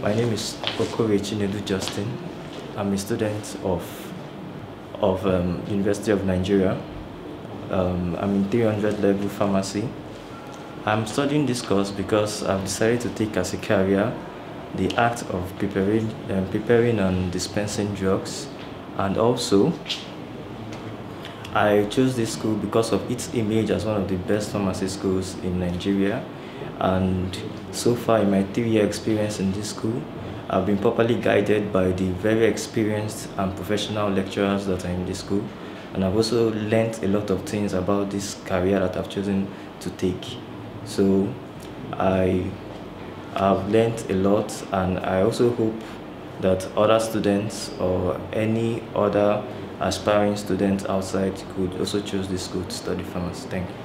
My name is Okorie Chinedu Justin. I'm a student of, of um, University of Nigeria. Um, I'm in 300 level pharmacy. I'm studying this course because I've decided to take as a career the act of preparing, um, preparing and dispensing drugs and also I chose this school because of its image as one of the best pharmacy schools in Nigeria and so far in my three-year experience in this school I've been properly guided by the very experienced and professional lecturers that are in this school and I've also learned a lot of things about this career that I've chosen to take so I have learned a lot and I also hope that other students or any other aspiring students outside could also choose this school to study pharmacy. Thank you.